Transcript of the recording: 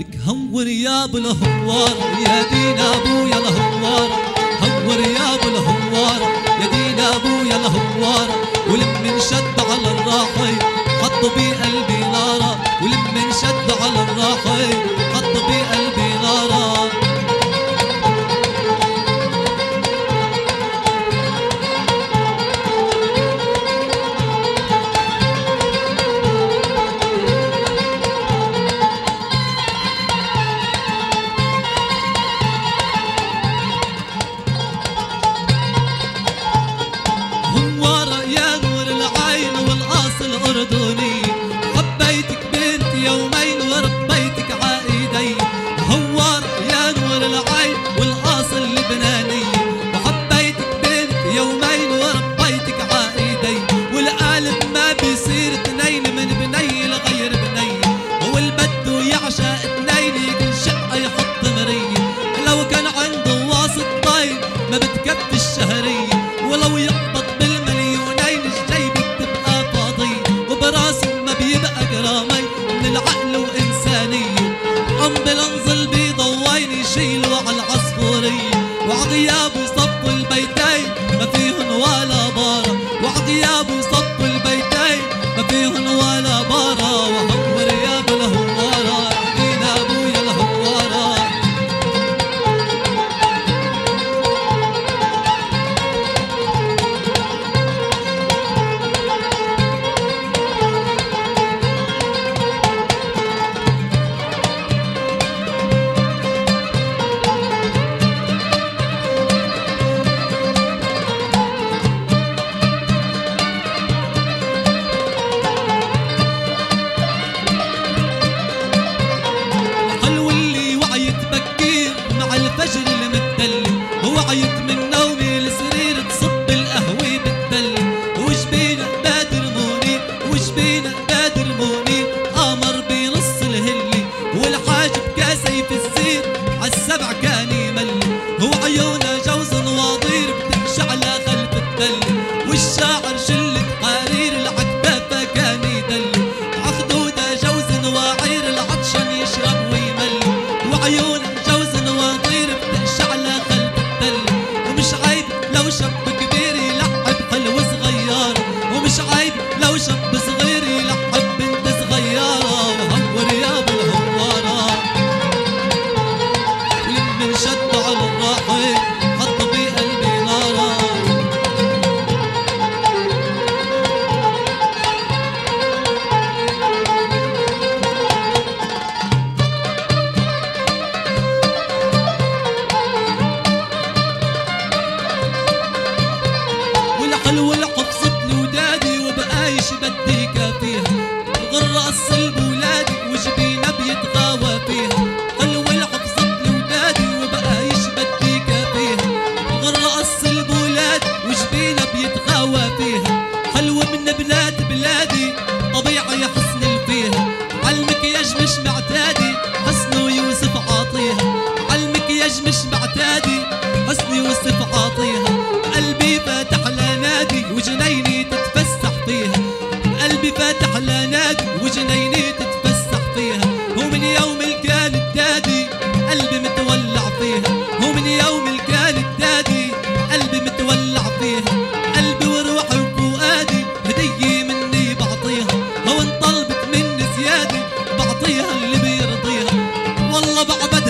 لك هور يا ابو الهوار يا دين ابويا الهوار. هور يا ابو الهوار يا دين ابويا الهوار. ولم انشد على الراحي حط بقلبي نارا. ولم انشد على الراحي بنت 要不 الزيت عالسبع كان والحلو الحفظت لودادي وبقايش بدي كافيها. غر اصل بولادي وجبينا بيتغاوى فيها. حلو الحفظت لودادي وبقايش بدي كافيها. غر اصل بولادي وجبينا بيتغاوى فيها. حلو من بلاد بلادي طبيعي حسن مش معتادي حسن يوسف عاطيها. قلبي فاتح لنادي وجنيني تتفسح فيها. قلبي فاتح لنادي وجنيني تتفسح فيها. ومن يوم كان الدادي قلبي متولع فيها. ومن يوم كان الدادي قلبي متولع فيها. قلبي وروحي وفؤادي هدية مني بعطيها. هو ان طلبت مني زيادة بعطيها اللي بيرضيها. والله بعبدها